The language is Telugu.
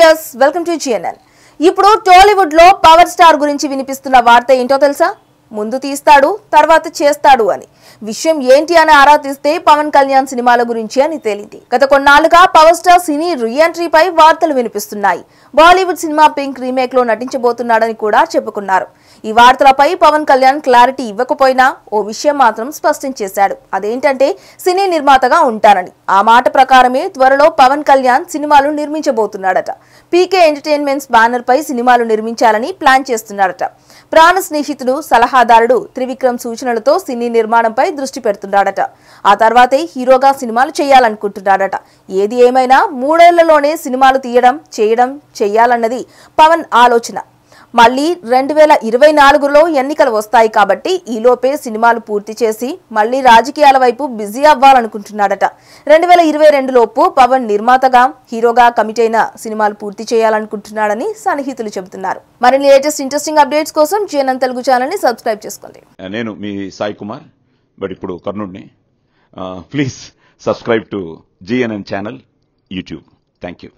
వ్యూయర్స్ వెల్కమ్ టు జిఎన్ఎన్ ఇప్పుడు టాలీవుడ్లో పవర్ స్టార్ గురించి వినిపిస్తున్న వార్త ఏంటో తెలుసా? ముందు తీస్తాడు తర్వాత చేస్తాడు అని. విషయం ఏంటి అని ఆరా తీస్తే పవన్ కళ్యాణ్ సినిమాల గురించి అని తేలింది. గత కొన్నాళ్ళుగా పవర్ స్టార్ సినీ రీఎంట్రీపై వార్తలు వినిపిస్తున్నాయి. బాలీవుడ్ సినిమా పింక్ రీమేక్లో నటించబోతున్నాడని కూడా చెప్పుకున్నారు. ఈ వార్తలపై పవన్ కళ్యాణ్ క్లారిటీ ఇవ్వకపోయినా ఓ విషయం మాత్రం స్పష్టం చేశాడు. అదేంటంటే సినీ నిర్మాతగా ఉంటానని. ఆ మాట ప్రకారమే త్వరలో పవన్ కళ్యాణ్ సినిమాలు నిర్మించబోతున్నాడట. పీకే ఎంటర్టైన్మెంట్స్ బ్యానర్ పై సినిమాలు నిర్మించాలని ప్లాన్ చేస్తున్నాడట. ప్రాణ స్నేహితుడు సలహాదారుడు త్రివిక్రమ్ సూచనలతో సినీ నిర్మాణంపై దృష్టి పెడుతున్నాడట. ఆ తర్వాతే హీరోగా సినిమాలు చేయాలనుకుంటున్నాడట. ఏది ఏమైనా మూడేళ్ళలోనే సినిమాలు తీయడం చేయడం చేయాలన్నది పవన్ ఆలోచన. మళ్ళీ రెండు వేల ఇరవై నాలుగులో ఎన్నికలు వస్తాయి కాబట్టి ఈలోపే సినిమాలు పూర్తి చేసి మళ్ళీ రాజకీయాల వైపు బిజీ అవ్వాలనుకుంటున్నాడట. రెండు వేల ఇరవై రెండులోపు పవన్ నిర్మాతగా హీరోగా కమిట్ అయిన సినిమాలు పూర్తి చేయాలనుకుంటున్నాడని సన్నిహితులు చెబుతున్నారు. మరిన్ని లేటెస్ట్ ఇంట్రెస్టింగ్ అప్డేట్స్ కోసం జిఎన్ఎన్ తెలుగు ఛానల్ని సబ్స్క్రైబ్ చేసుకోండి. నేను మీ సాయి కుమార్ బట్ ఇప్పుడు కర్ణుడిని please subscribe to GNN channel YouTube. Thank you.